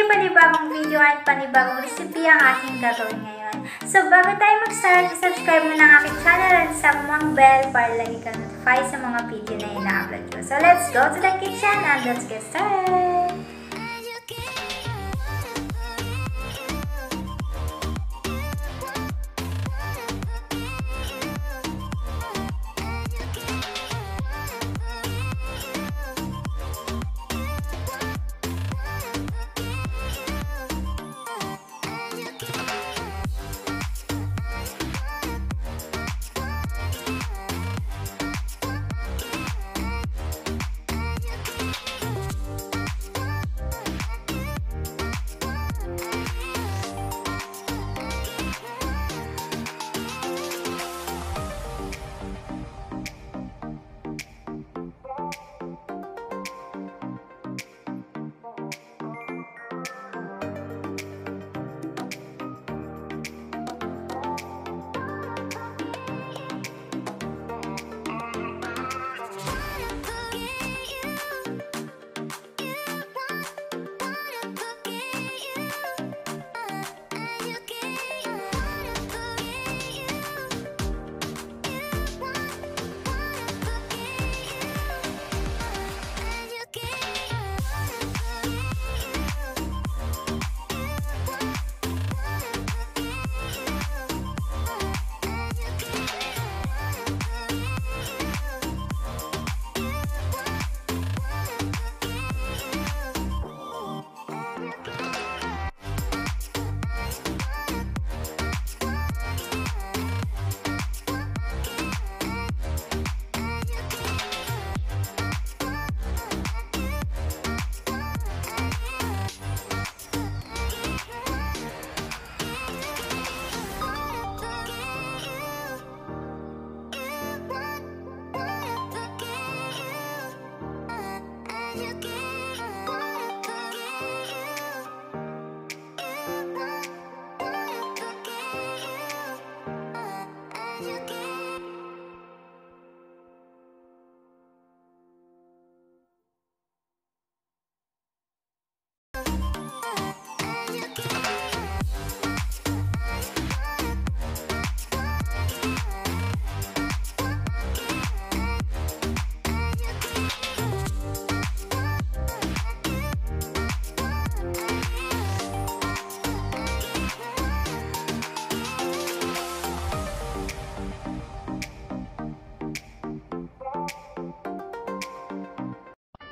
today, panibagong video at panibagong recipe ang aking gagawin ngayon. So, bago tayo mag-start, subscribe mo ang aking channel at sa mga bell para lagi ka notify sa mga video na ina-upload ko. So, let's go to the kitchen and let's get started!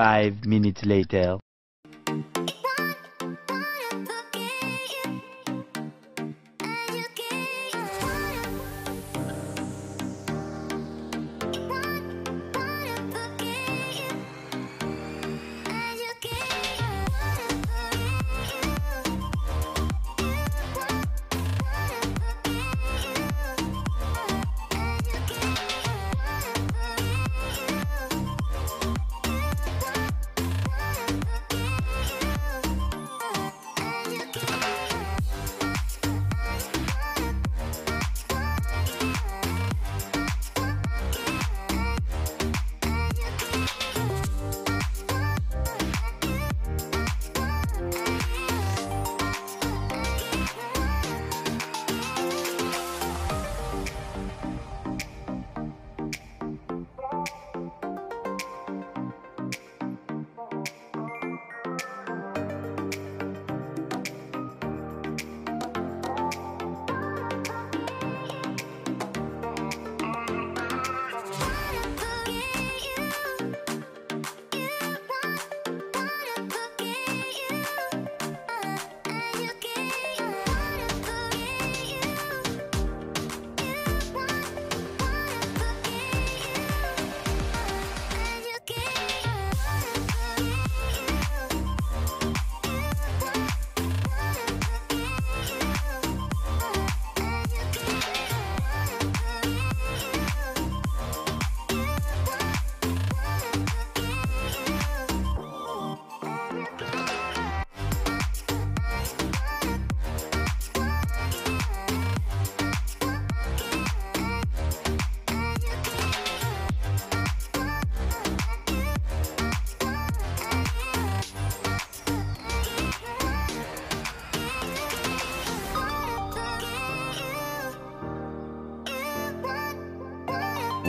Five minutes later.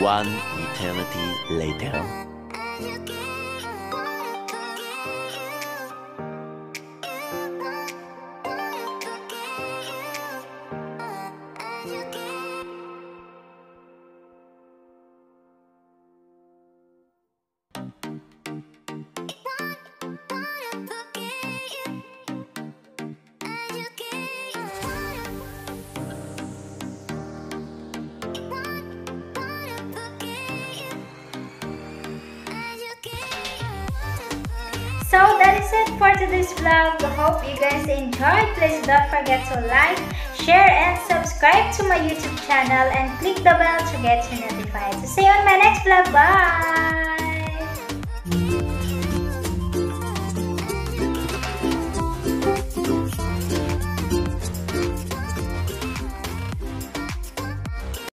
One eternity later. So that is it for today's vlog. Hope you guys enjoyed. Please don't forget to like, share, and subscribe to my YouTube channel and click the bell to get notified. See you on my next vlog. Bye!